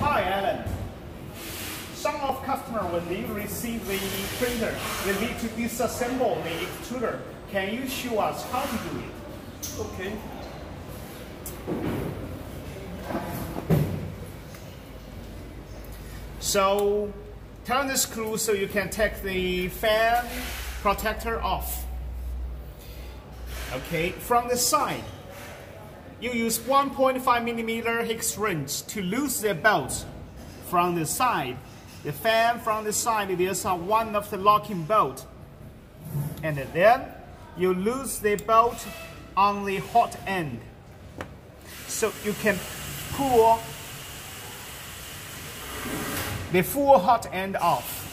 Hi, Alan. Some of customer when they receive the printer, they need to disassemble the extruder. Can you show us how to do it? Okay. So turn the screw so you can take the fan protector off. Okay, from the side, you use 1.5 millimeter hex wrench to loose the belt from the side. The fan from the side, a one of the locking bolt. And then you lose the belt on the hot end. So you can pull the full hot end off.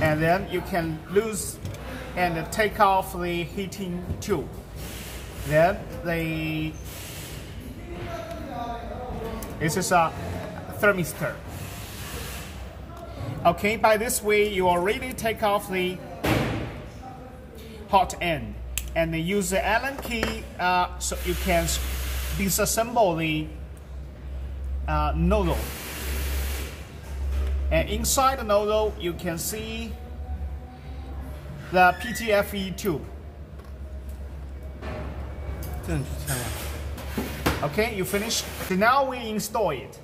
And then you can lose and take off the heating tube. Then the this is a thermistor. Okay, by this way you already take off the hot end and use the Allen key uh, so you can disassemble the uh, nozzle. And inside the nozzle, you can see the PTFE tube. Okay, you finish. So now we install it.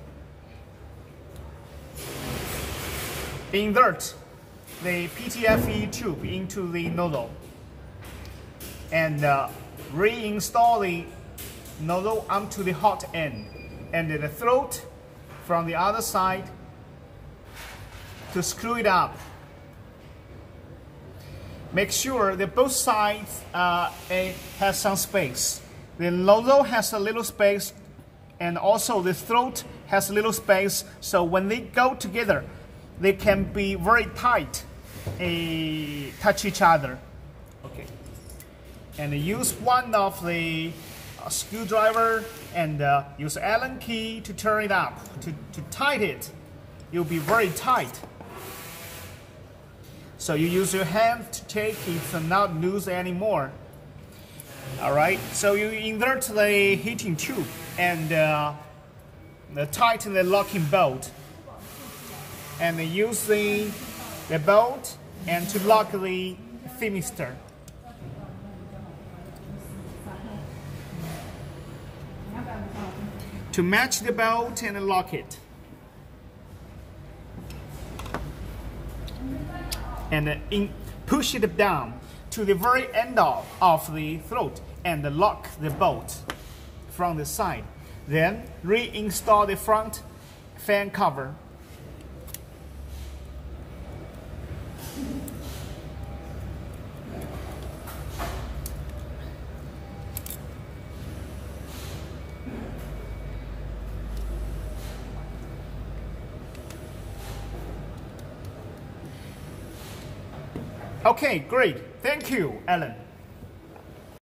Insert the PTFE tube into the nozzle and uh, reinstall the nozzle onto the hot end and the throat from the other side to screw it up. Make sure that both sides uh, it has some space. The nozzle has a little space and also the throat has a little space. So when they go together they can be very tight uh, touch each other. Okay. And use one of the uh, screwdriver and uh, use allen key to turn it up to, to tight it. You'll be very tight so you use your hand to take it and not lose anymore all right, so you invert the heating tube and uh, tighten the locking bolt and use the, the bolt and to lock the thermistor. To match the bolt and lock it. And in, push it down to the very end of, of the throat and lock the bolt from the side. Then reinstall the front fan cover. Okay, great. Thank you, Alan.